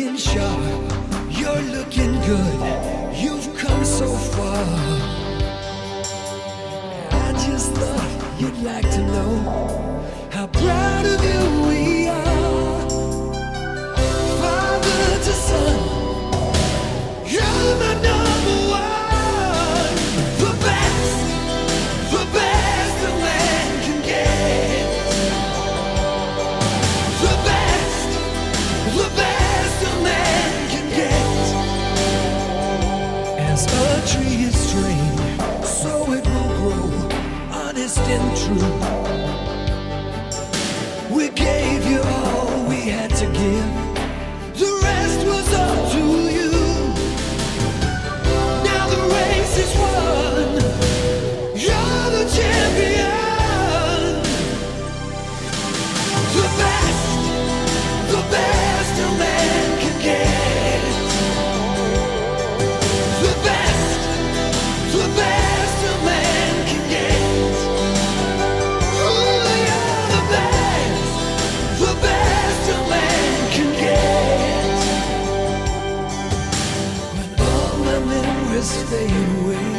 looking sharp, you're looking good, you've come so far. I just thought you'd like to know how proud of you we are. and true. We gave you all we had to give. just fade away.